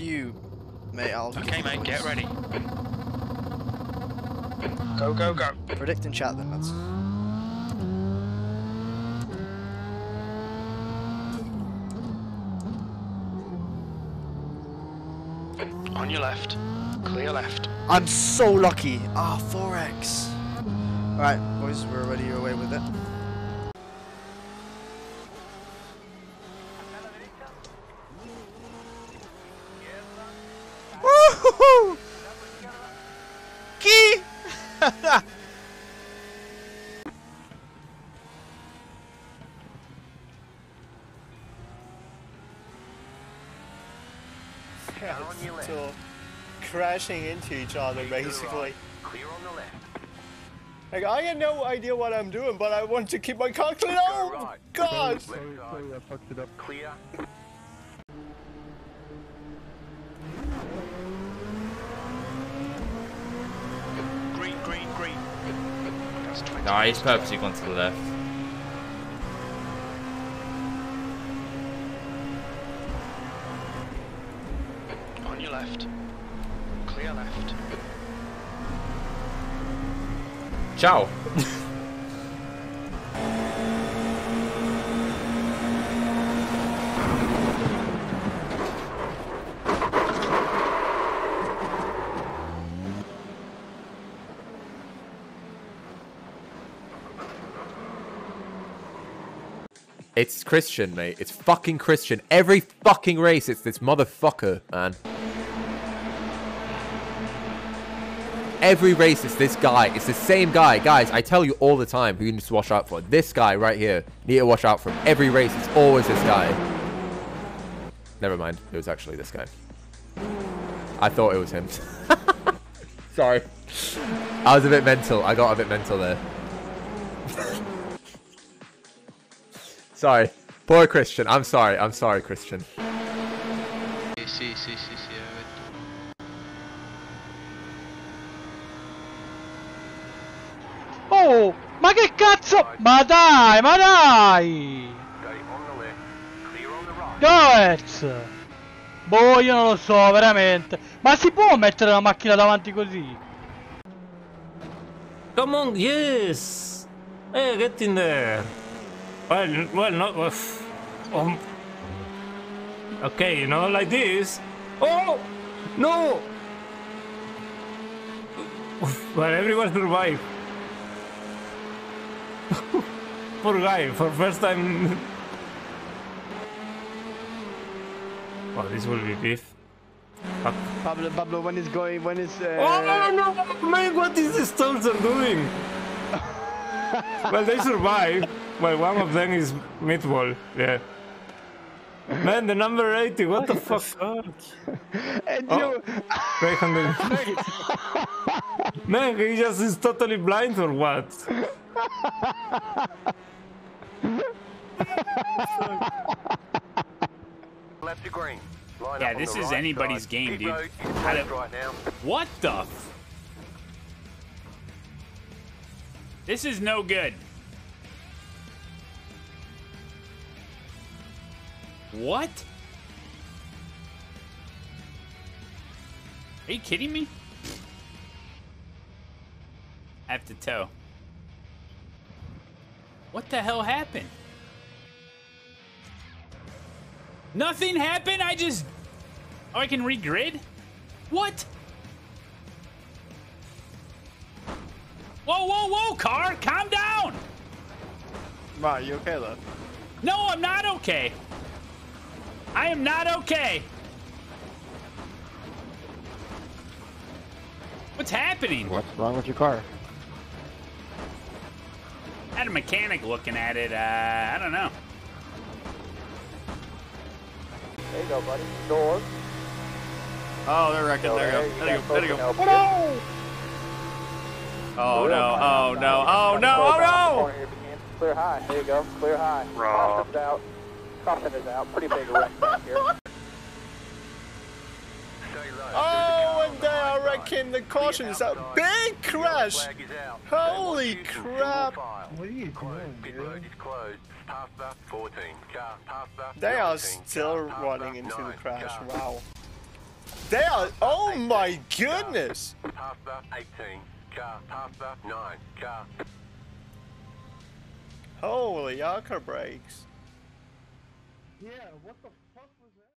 to you, mate. I'll Okay, mate, get ready. Go, go, go. predict in chat then, lads. On your left. Clear left. I'm so lucky. Ah, 4x. Alright, boys, we're already away with it. Woohoo! Key! Yeah, So crashing into each other basically. Clear on the left. Like I have no idea what I'm doing, but I want to keep my car clean. Oh right. God! Left side. Clear. That's 20 No, he's purposely gone to the left. On your left. Clear left. Ciao. It's Christian, mate. It's fucking Christian. Every fucking race, it's this motherfucker, man. Every race, it's this guy. It's the same guy. Guys, I tell you all the time who you need to watch out for. This guy right here. You need to watch out for. Every race, it's always this guy. Never mind. It was actually this guy. I thought it was him. Sorry. I was a bit mental. I got a bit mental there. sorry. Poor Christian. I'm sorry. I'm sorry, Christian. Sì, sì, sì, sì, sì, Oh, ma che cazzo? Ma dai, ma dai! Goetz! Boh, io non lo so, veramente. Ma si può mettere la macchina davanti così? Come on, yes. Hey, get in there. Well, well, not. Uh, um, okay, you know, like this. Oh no! Well, everyone survived. Poor guy, for first time. oh, this will be beef. Fuck. Pablo, Pablo, when is going? When is? Uh... Oh no, no, man! What is the stones are doing? well, they survive. Well, one of them is meatball. Yeah. Man, the number 80. What the fuck? And Oh. you, Wait, hundred. Man, he just is totally blind or what? Left to green. Line Yeah, up this is anybody's side. game, dude. How to- right now. What the? This is no good. What? Are you kidding me? I have to tow. What the hell happened? Nothing happened? I just. Oh, I can regrid? What? Whoa, whoa, whoa, car! Calm down! right, you okay though? No, I'm not okay. I am not okay. What's happening? What's wrong with your car? I had a mechanic looking at it. Uh, I don't know. There you go, buddy. Door. Oh, they're wrecking. There you go. There you go. There you go. Oh no! Oh, oh no! Oh no! Oh no! Oh no! Clear high. There you go. Clear high. Caution's out. Caution is out. Pretty big wreck back here. Oh, and they are wrecking the caution is out. Big crash! Holy crap! What are you doing, Pit road is closed. Past the 14. Car past the They are still running into the crash. Wow. They are. Oh my goodness. Past the 18. Car. Past the 9. Car. Holy arca brakes. Yeah, what the